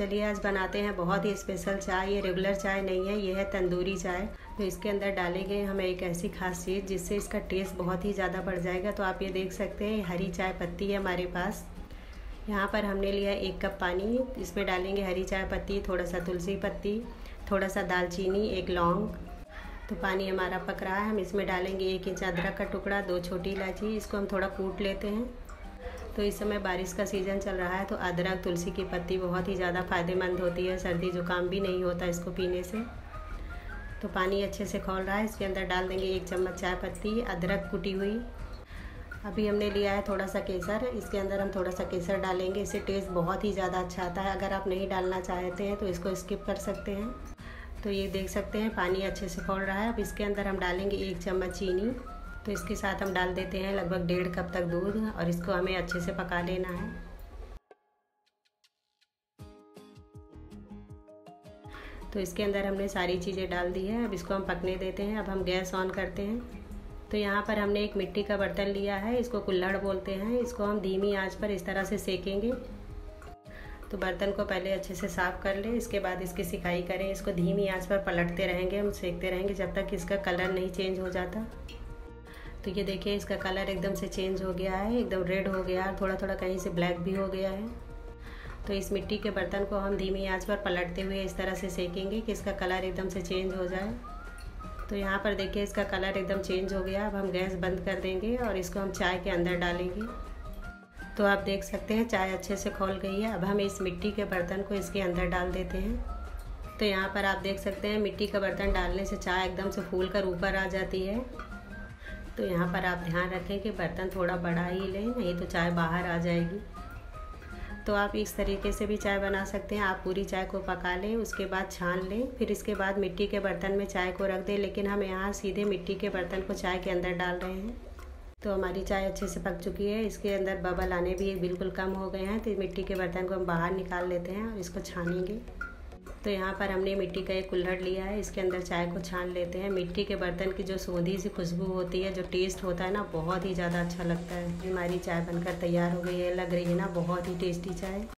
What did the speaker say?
चलिए आज बनाते हैं बहुत ही स्पेशल चाय, ये रेगुलर चाय नहीं है, ये है तंदूरी चाय। तो इसके अंदर डालेंगे हमें एक ऐसी खास चीज़ जिससे इसका टेस्ट बहुत ही ज़्यादा बढ़ जाएगा। तो आप ये देख सकते हैं हरी चाय पत्ती है हमारे पास। यहाँ पर हमने लिया एक कप पानी, इसमें डालेंगे हरी चाय पत्ती थोड़ा सा तुलसी पत्ती थोड़ा सा दालचीनी, एक लौंग। तो पानी हमारा पक रहा है, हम इसमें डालेंगे एक इंच अदरक का टुकड़ा, दो छोटी इलायची, इसको हम थोड़ा कूट लेते हैं। तो इस समय बारिश का सीज़न चल रहा है तो अदरक, तुलसी की पत्ती बहुत ही ज़्यादा फ़ायदेमंद होती है। सर्दी जुकाम भी नहीं होता इसको पीने से। तो पानी अच्छे से खोल रहा है, इसके अंदर डाल देंगे एक चम्मच चाय पत्ती, अदरक कुटी हुई। अभी हमने लिया है थोड़ा सा केसर, इसके अंदर हम थोड़ा सा केसर डालेंगे, इससे टेस्ट बहुत ही ज़्यादा अच्छा आता है। अगर आप नहीं डालना चाहते हैं तो इसको स्किप कर सकते हैं। तो ये देख सकते हैं, पानी अच्छे से खोल रहा है। अब इसके अंदर हम डालेंगे एक चम्मच चीनी। तो इसके साथ हम डाल देते हैं लगभग डेढ़ कप तक दूध और इसको हमें अच्छे से पका लेना है। तो इसके अंदर हमने सारी चीज़ें डाल दी है। अब इसको हम पकने देते हैं। अब हम गैस ऑन करते हैं। तो यहाँ पर हमने एक मिट्टी का बर्तन लिया है। इसको कुल्हड़ बोलते हैं। इसको हम धीमी आँच पर इस तरह से सेकेंगे। तो बर्तन को पहले अच्छे से साफ़ कर लें। इसके बाद इसकी सिकाई करें। इसको धीमी आँच पर पलटते रहेंगे। हम सेकते रहेंगे जब तक इसका कलर नहीं चेंज हो जाता। तो ये देखिए, इसका कलर एकदम से चेंज हो गया है, एकदम रेड हो गया है थोड़ा थोड़ा कहीं से ब्लैक भी हो गया है। तो इस मिट्टी के बर्तन को हम धीमी आँच पर पलटते हुए इस तरह से सेकेंगे कि इसका कलर एकदम से चेंज हो जाए। तो यहाँ पर देखिए, इसका कलर एकदम चेंज हो गया। अब हम गैस बंद कर देंगे और इसको हम चाय के अंदर डालेंगे। तो आप देख सकते हैं, चाय अच्छे से खोल गई है। अब हम इस मिट्टी के बर्तन को इसके अंदर डाल देते हैं। तो यहाँ पर आप देख सकते हैं, मिट्टी का बर्तन डालने से चाय एकदम से फूल कर ऊपर आ जाती है। तो यहाँ पर आप ध्यान रखें कि बर्तन थोड़ा बड़ा ही लें, नहीं तो चाय बाहर आ जाएगी। तो आप इस तरीके से भी चाय बना सकते हैं। आप पूरी चाय को पका लें, उसके बाद छान लें, फिर इसके बाद मिट्टी के बर्तन में चाय को रख दें, लेकिन हम यहाँ सीधे मिट्टी के बर्तन को चाय के अंदर डाल रहे हैं। तो हमारी चाय अच्छे से पक चुकी है। इसके अंदर बबल आने भी बिल्कुल कम हो गए हैं तो मिट्टी के बर्तन को हम बाहर निकाल लेते हैं और इसको छानेंगे। तो यहाँ पर हमने मिट्टी का एक कुल्हड़ लिया है, इसके अंदर चाय को छान लेते हैं। मिट्टी के बर्तन की जो सोधी सी खुशबू होती है, जो टेस्ट होता है ना, बहुत ही ज़्यादा अच्छा लगता है। हमारी चाय बनकर तैयार हो गई है, लग रही है ना, बहुत ही टेस्टी चाय।